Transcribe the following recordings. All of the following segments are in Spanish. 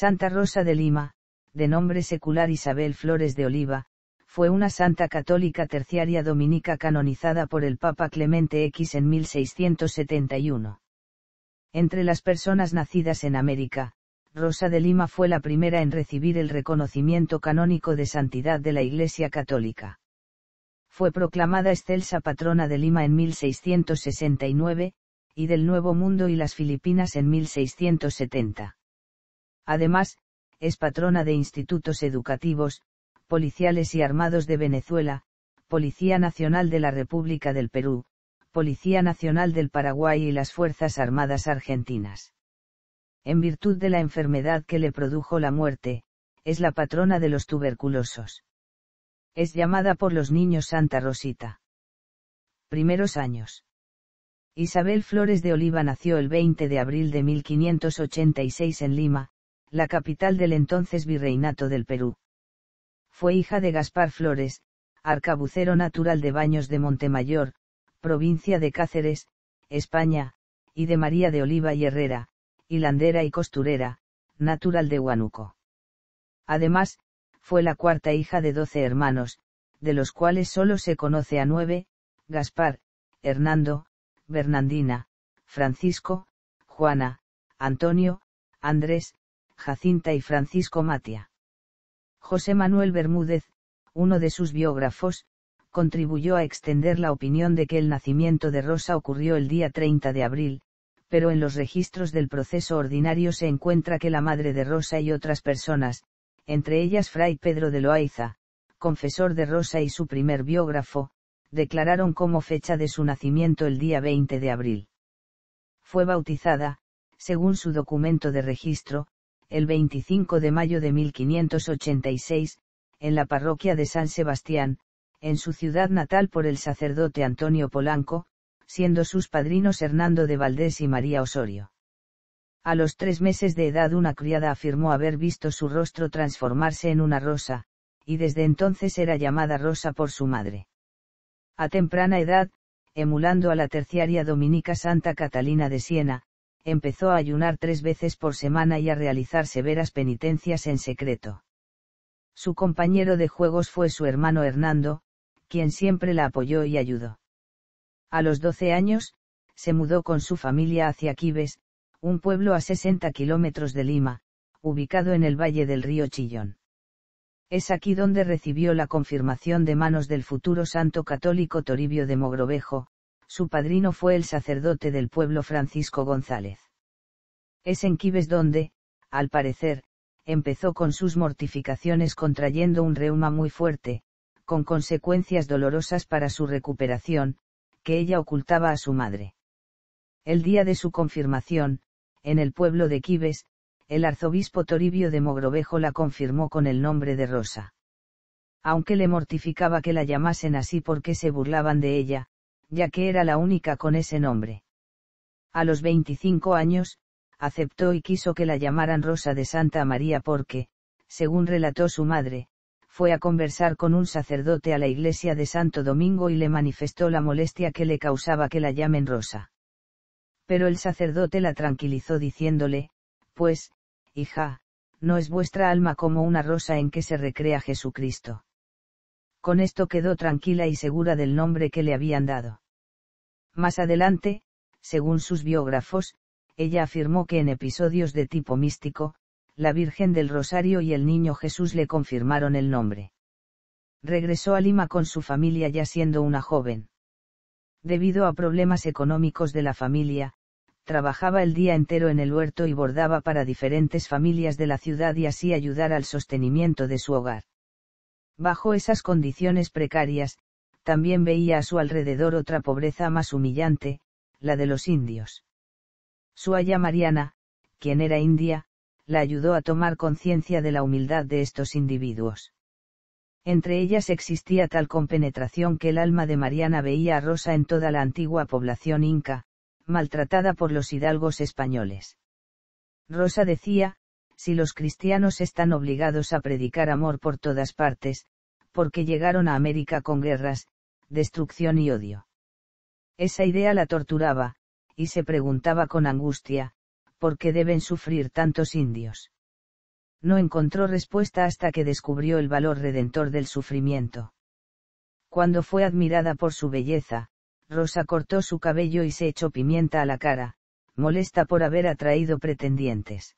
Santa Rosa de Lima, de nombre secular Isabel Flores de Oliva, fue una santa católica terciaria dominica canonizada por el Papa Clemente X en 1671. Entre las personas nacidas en América, Rosa de Lima fue la primera en recibir el reconocimiento canónico de santidad de la Iglesia Católica. Fue proclamada excelsa patrona de Lima en 1669, y del Nuevo Mundo y las Filipinas en 1670. Además, es patrona de institutos educativos, policiales y armados de Venezuela, Policía Nacional de la República del Perú, Policía Nacional del Paraguay y las Fuerzas Armadas Argentinas. En virtud de la enfermedad que le produjo la muerte, es la patrona de los tuberculosos. Es llamada por los niños Santa Rosita. Primeros años. Isabel Flores de Oliva nació el 20 de abril de 1586 en Lima, la capital del entonces Virreinato del Perú. Fue hija de Gaspar Flores, arcabucero natural de Baños de Montemayor, provincia de Cáceres, España, y de María de Oliva y Herrera, hilandera y costurera, natural de Huánuco. Además, fue la cuarta hija de doce hermanos, de los cuales solo se conoce a nueve, Gaspar, Hernando, Bernandina, Francisco, Juana, Antonio, Andrés, Jacinta y Francisco Matia. José Manuel Bermúdez, uno de sus biógrafos, contribuyó a extender la opinión de que el nacimiento de Rosa ocurrió el día 30 de abril, pero en los registros del proceso ordinario se encuentra que la madre de Rosa y otras personas, entre ellas Fray Pedro de Loaiza, confesor de Rosa y su primer biógrafo, declararon como fecha de su nacimiento el día 20 de abril. Fue bautizada, según su documento de registro, el 25 de mayo de 1586, en la parroquia de San Sebastián, en su ciudad natal por el sacerdote Antonio Polanco, siendo sus padrinos Hernando de Valdés y María Osorio. A los tres meses de edad una criada afirmó haber visto su rostro transformarse en una rosa, y desde entonces era llamada Rosa por su madre. A temprana edad, emulando a la terciaria dominica Santa Catalina de Siena, empezó a ayunar tres veces por semana y a realizar severas penitencias en secreto. Su compañero de juegos fue su hermano Hernando, quien siempre la apoyó y ayudó. A los 12 años, se mudó con su familia hacia Quibes, un pueblo a 60 kilómetros de Lima, ubicado en el valle del río Chillón. Es aquí donde recibió la confirmación de manos del futuro santo católico Toribio de Mogrovejo, su padrino fue el sacerdote del pueblo Francisco González. Es en Quibes donde, al parecer, empezó con sus mortificaciones contrayendo un reuma muy fuerte, con consecuencias dolorosas para su recuperación, que ella ocultaba a su madre. El día de su confirmación, en el pueblo de Quibes, el arzobispo Toribio de Mogrovejo la confirmó con el nombre de Rosa. Aunque le mortificaba que la llamasen así porque se burlaban de ella, ya que era la única con ese nombre. A los 25 años, aceptó y quiso que la llamaran Rosa de Santa María porque, según relató su madre, fue a conversar con un sacerdote a la iglesia de Santo Domingo y le manifestó la molestia que le causaba que la llamen Rosa. Pero el sacerdote la tranquilizó diciéndole, pues, hija, no es vuestra alma como una rosa en que se recrea Jesucristo con esto quedó tranquila y segura del nombre que le habían dado. Más adelante, según sus biógrafos, ella afirmó que en episodios de tipo místico, la Virgen del Rosario y el Niño Jesús le confirmaron el nombre. Regresó a Lima con su familia ya siendo una joven. Debido a problemas económicos de la familia, trabajaba el día entero en el huerto y bordaba para diferentes familias de la ciudad y así ayudar al sostenimiento de su hogar. Bajo esas condiciones precarias, también veía a su alrededor otra pobreza más humillante, la de los indios. Su aya Mariana, quien era india, la ayudó a tomar conciencia de la humildad de estos individuos. Entre ellas existía tal compenetración que el alma de Mariana veía a Rosa en toda la antigua población inca, maltratada por los hidalgos españoles. Rosa decía, si los cristianos están obligados a predicar amor por todas partes, porque llegaron a América con guerras, destrucción y odio. Esa idea la torturaba, y se preguntaba con angustia, ¿por qué deben sufrir tantos indios? No encontró respuesta hasta que descubrió el valor redentor del sufrimiento. Cuando fue admirada por su belleza, Rosa cortó su cabello y se echó pimienta a la cara, molesta por haber atraído pretendientes.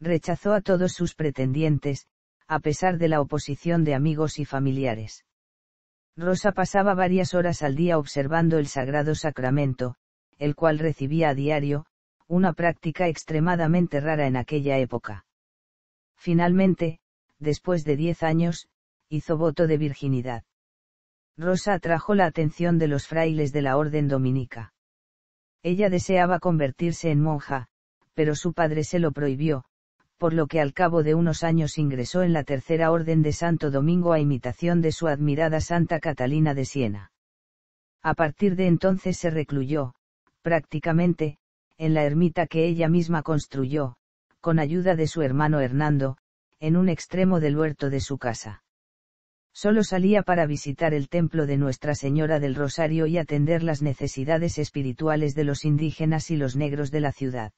Rechazó a todos sus pretendientes, a pesar de la oposición de amigos y familiares. Rosa pasaba varias horas al día observando el sagrado sacramento, el cual recibía a diario, una práctica extremadamente rara en aquella época. Finalmente, después de diez años, hizo voto de virginidad. Rosa atrajo la atención de los frailes de la orden dominica. Ella deseaba convertirse en monja, pero su padre se lo prohibió, por lo que al cabo de unos años ingresó en la tercera orden de Santo Domingo a imitación de su admirada Santa Catalina de Siena. A partir de entonces se recluyó, prácticamente, en la ermita que ella misma construyó, con ayuda de su hermano Hernando, en un extremo del huerto de su casa. Solo salía para visitar el templo de Nuestra Señora del Rosario y atender las necesidades espirituales de los indígenas y los negros de la ciudad.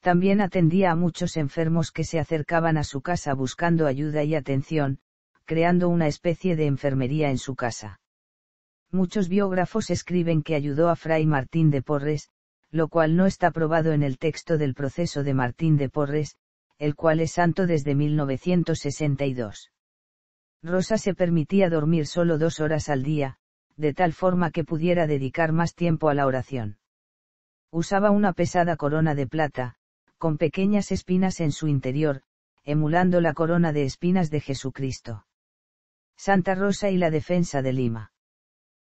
También atendía a muchos enfermos que se acercaban a su casa buscando ayuda y atención, creando una especie de enfermería en su casa. Muchos biógrafos escriben que ayudó a Fray Martín de Porres, lo cual no está probado en el texto del proceso de Martín de Porres, el cual es santo desde 1962. Rosa se permitía dormir solo dos horas al día, de tal forma que pudiera dedicar más tiempo a la oración. Usaba una pesada corona de plata, con pequeñas espinas en su interior, emulando la corona de espinas de Jesucristo. Santa Rosa y la defensa de Lima.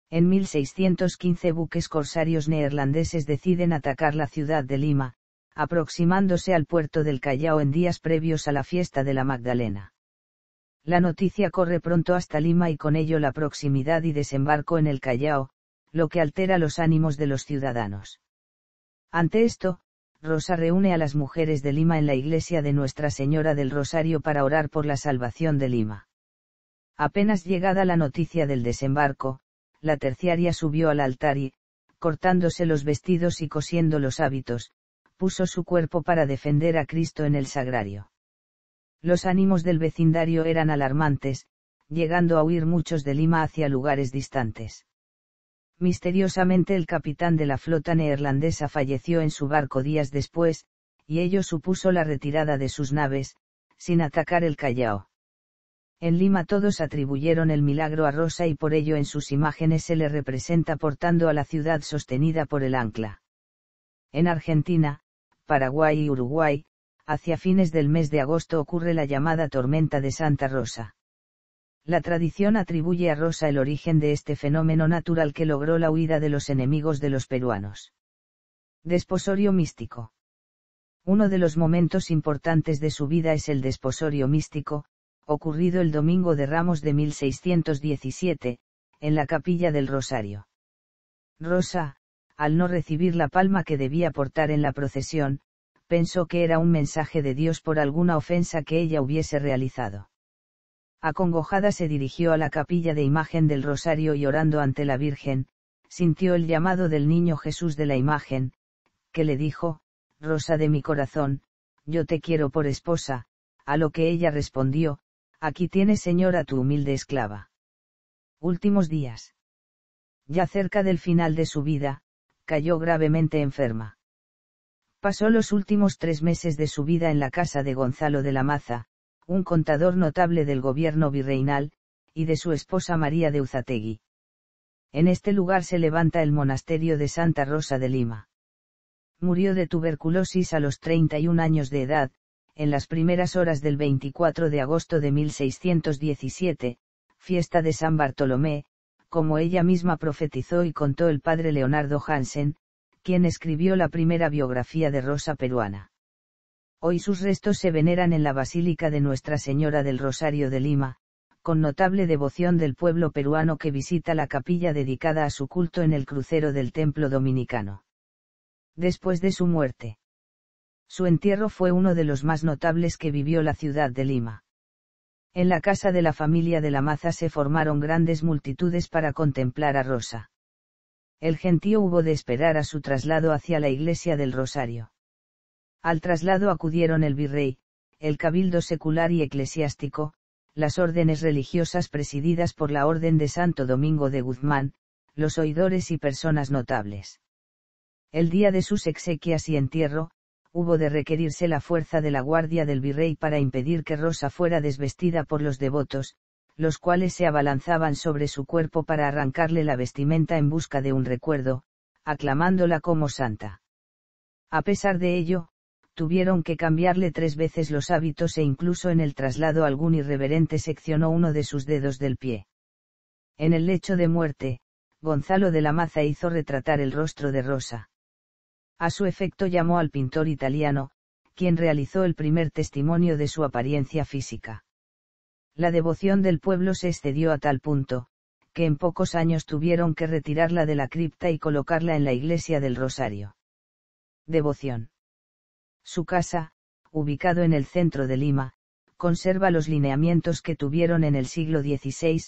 En 1615 buques corsarios neerlandeses deciden atacar la ciudad de Lima, aproximándose al puerto del Callao en días previos a la fiesta de la Magdalena. La noticia corre pronto hasta Lima y con ello la proximidad y desembarco en el Callao, lo que altera los ánimos de los ciudadanos. Ante esto, Rosa reúne a las mujeres de Lima en la iglesia de Nuestra Señora del Rosario para orar por la salvación de Lima. Apenas llegada la noticia del desembarco, la terciaria subió al altar y, cortándose los vestidos y cosiendo los hábitos, puso su cuerpo para defender a Cristo en el sagrario. Los ánimos del vecindario eran alarmantes, llegando a huir muchos de Lima hacia lugares distantes. Misteriosamente el capitán de la flota neerlandesa falleció en su barco días después, y ello supuso la retirada de sus naves, sin atacar el Callao. En Lima todos atribuyeron el milagro a Rosa y por ello en sus imágenes se le representa portando a la ciudad sostenida por el ancla. En Argentina, Paraguay y Uruguay, hacia fines del mes de agosto ocurre la llamada tormenta de Santa Rosa. La tradición atribuye a Rosa el origen de este fenómeno natural que logró la huida de los enemigos de los peruanos. Desposorio místico. Uno de los momentos importantes de su vida es el desposorio místico, ocurrido el domingo de Ramos de 1617, en la capilla del Rosario. Rosa, al no recibir la palma que debía portar en la procesión, pensó que era un mensaje de Dios por alguna ofensa que ella hubiese realizado. Acongojada se dirigió a la capilla de imagen del Rosario y orando ante la Virgen, sintió el llamado del niño Jesús de la imagen, que le dijo, Rosa de mi corazón, yo te quiero por esposa, a lo que ella respondió, aquí tienes señora tu humilde esclava. Últimos días. Ya cerca del final de su vida, cayó gravemente enferma. Pasó los últimos tres meses de su vida en la casa de Gonzalo de la Maza, un contador notable del gobierno virreinal, y de su esposa María de Uzategui. En este lugar se levanta el monasterio de Santa Rosa de Lima. Murió de tuberculosis a los 31 años de edad, en las primeras horas del 24 de agosto de 1617, fiesta de San Bartolomé, como ella misma profetizó y contó el padre Leonardo Hansen, quien escribió la primera biografía de Rosa peruana. Hoy sus restos se veneran en la Basílica de Nuestra Señora del Rosario de Lima, con notable devoción del pueblo peruano que visita la capilla dedicada a su culto en el crucero del templo dominicano. Después de su muerte. Su entierro fue uno de los más notables que vivió la ciudad de Lima. En la casa de la familia de la Maza se formaron grandes multitudes para contemplar a Rosa. El gentío hubo de esperar a su traslado hacia la iglesia del Rosario. Al traslado acudieron el virrey, el cabildo secular y eclesiástico, las órdenes religiosas presididas por la Orden de Santo Domingo de Guzmán, los oidores y personas notables. El día de sus exequias y entierro, hubo de requerirse la fuerza de la guardia del virrey para impedir que Rosa fuera desvestida por los devotos, los cuales se abalanzaban sobre su cuerpo para arrancarle la vestimenta en busca de un recuerdo, aclamándola como santa. A pesar de ello, tuvieron que cambiarle tres veces los hábitos e incluso en el traslado algún irreverente seccionó uno de sus dedos del pie. En el lecho de muerte, Gonzalo de la Maza hizo retratar el rostro de Rosa. A su efecto llamó al pintor italiano, quien realizó el primer testimonio de su apariencia física. La devoción del pueblo se excedió a tal punto, que en pocos años tuvieron que retirarla de la cripta y colocarla en la iglesia del Rosario. Devoción. Su casa, ubicado en el centro de Lima, conserva los lineamientos que tuvieron en el siglo XVI,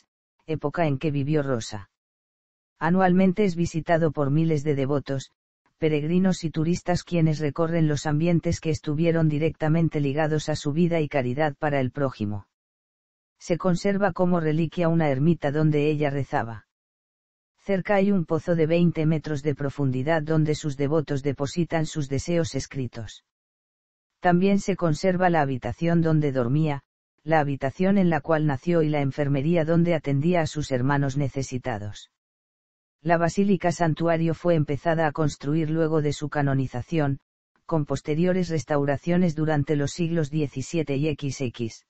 época en que vivió Rosa. Anualmente es visitado por miles de devotos, peregrinos y turistas quienes recorren los ambientes que estuvieron directamente ligados a su vida y caridad para el prójimo. Se conserva como reliquia una ermita donde ella rezaba. Cerca hay un pozo de 20 metros de profundidad donde sus devotos depositan sus deseos escritos. También se conserva la habitación donde dormía, la habitación en la cual nació y la enfermería donde atendía a sus hermanos necesitados. La basílica santuario fue empezada a construir luego de su canonización, con posteriores restauraciones durante los siglos XVII y XX.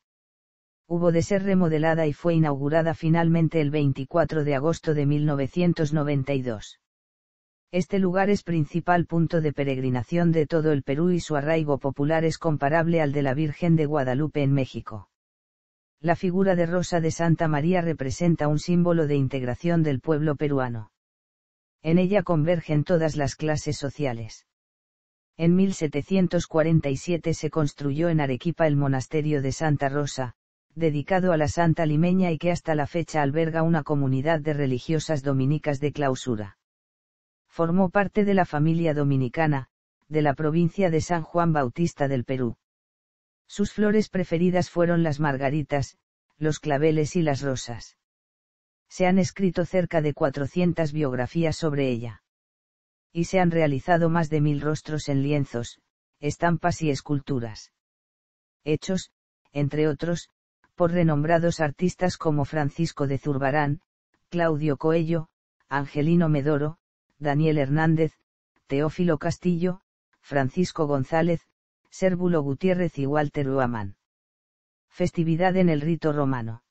Hubo de ser remodelada y fue inaugurada finalmente el 24 de agosto de 1992. Este lugar es principal punto de peregrinación de todo el Perú y su arraigo popular es comparable al de la Virgen de Guadalupe en México. La figura de Rosa de Santa María representa un símbolo de integración del pueblo peruano. En ella convergen todas las clases sociales. En 1747 se construyó en Arequipa el monasterio de Santa Rosa, dedicado a la Santa Limeña y que hasta la fecha alberga una comunidad de religiosas dominicas de clausura. Formó parte de la familia dominicana, de la provincia de San Juan Bautista del Perú. Sus flores preferidas fueron las margaritas, los claveles y las rosas se han escrito cerca de 400 biografías sobre ella. Y se han realizado más de mil rostros en lienzos, estampas y esculturas. Hechos, entre otros, por renombrados artistas como Francisco de Zurbarán, Claudio Coello, Angelino Medoro, Daniel Hernández, Teófilo Castillo, Francisco González, Sérvulo Gutiérrez y Walter Uaman. Festividad en el rito romano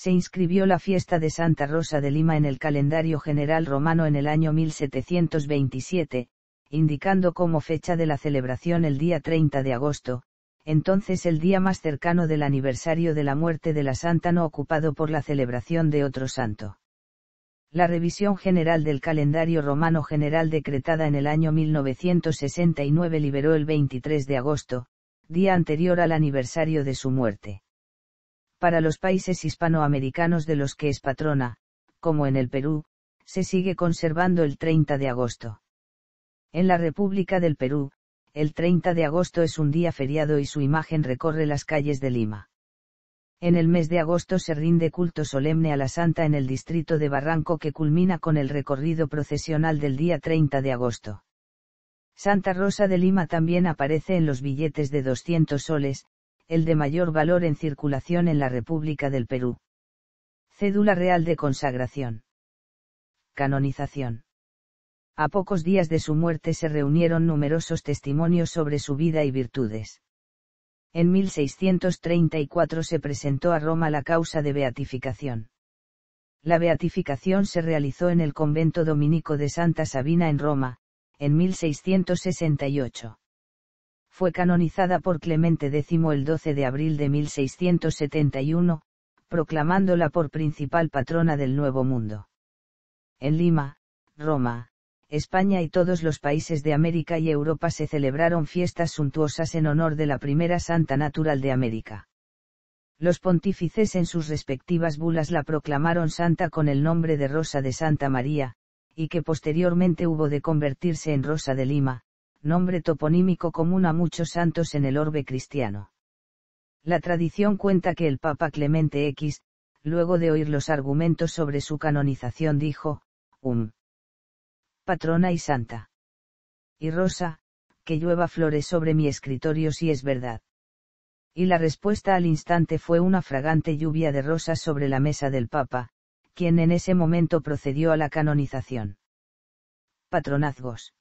se inscribió la fiesta de Santa Rosa de Lima en el calendario general romano en el año 1727, indicando como fecha de la celebración el día 30 de agosto, entonces el día más cercano del aniversario de la muerte de la santa no ocupado por la celebración de otro santo. La revisión general del calendario romano general decretada en el año 1969 liberó el 23 de agosto, día anterior al aniversario de su muerte para los países hispanoamericanos de los que es patrona, como en el Perú, se sigue conservando el 30 de agosto. En la República del Perú, el 30 de agosto es un día feriado y su imagen recorre las calles de Lima. En el mes de agosto se rinde culto solemne a la Santa en el distrito de Barranco que culmina con el recorrido procesional del día 30 de agosto. Santa Rosa de Lima también aparece en los billetes de 200 soles, el de mayor valor en circulación en la República del Perú. Cédula Real de Consagración. Canonización. A pocos días de su muerte se reunieron numerosos testimonios sobre su vida y virtudes. En 1634 se presentó a Roma la causa de beatificación. La beatificación se realizó en el convento dominico de Santa Sabina en Roma, en 1668 fue canonizada por Clemente X el 12 de abril de 1671, proclamándola por principal patrona del Nuevo Mundo. En Lima, Roma, España y todos los países de América y Europa se celebraron fiestas suntuosas en honor de la primera santa natural de América. Los pontífices en sus respectivas bulas la proclamaron santa con el nombre de Rosa de Santa María, y que posteriormente hubo de convertirse en Rosa de Lima, nombre toponímico común a muchos santos en el orbe cristiano. La tradición cuenta que el Papa Clemente X, luego de oír los argumentos sobre su canonización dijo, um. Patrona y santa. Y Rosa, que llueva flores sobre mi escritorio si es verdad. Y la respuesta al instante fue una fragante lluvia de rosas sobre la mesa del Papa, quien en ese momento procedió a la canonización. Patronazgos.